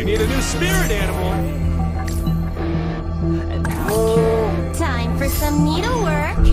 You need a new spirit animal. Time for some needlework.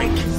break.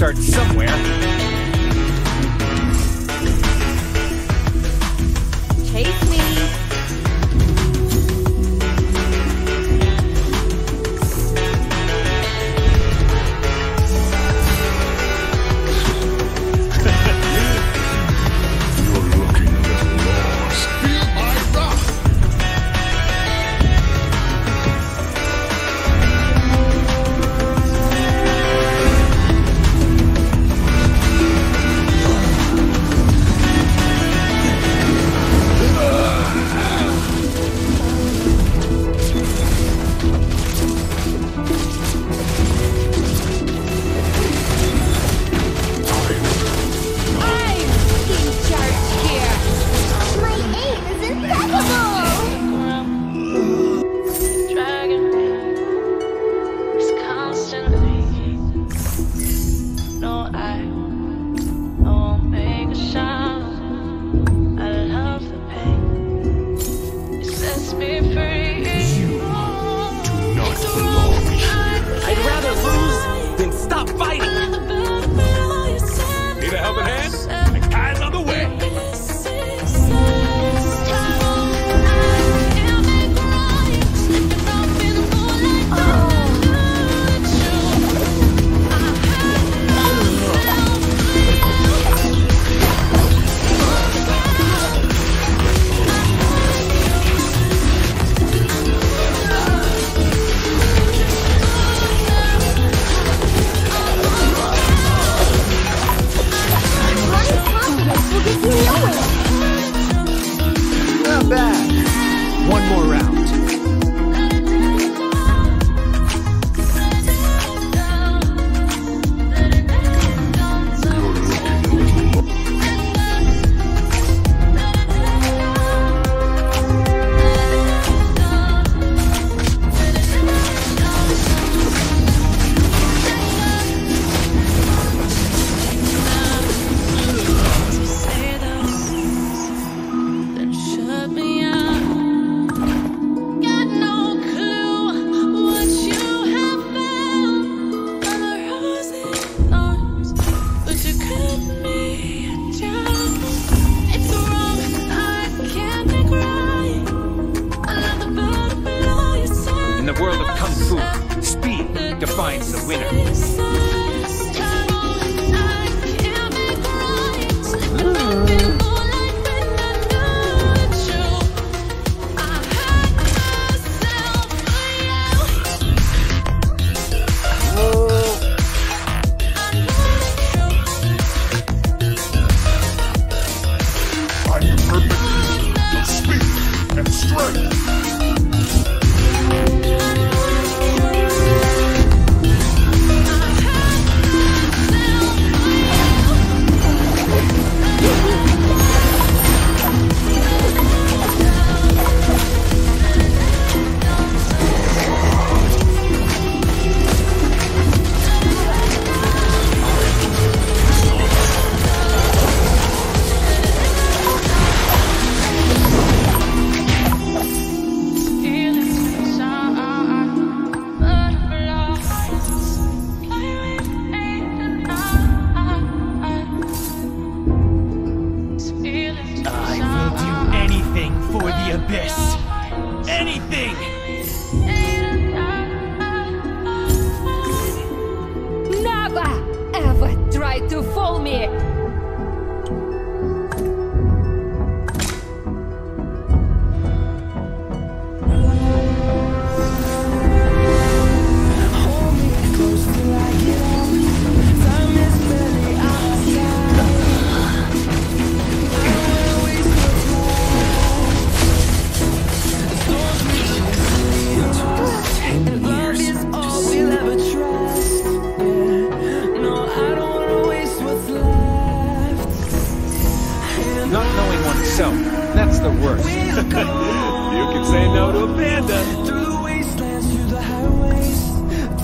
start somewhere. One more round. knowing oneself. That's the worst. you can say no to a panda. Through the wastelands, through the highways,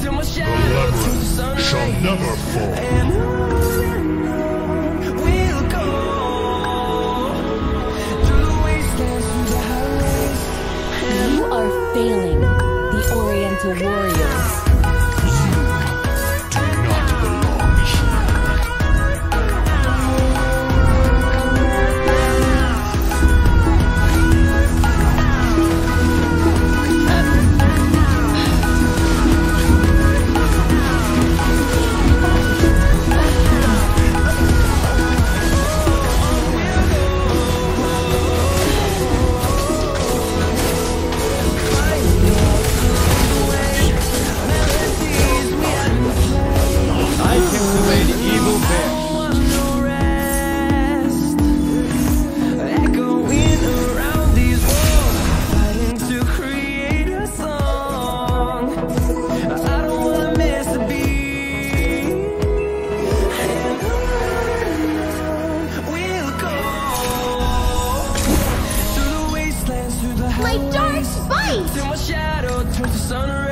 till my shadow to the sunrise. shall never fall. And we'll go. Through the wastelands. You are failing the Oriental Warriors.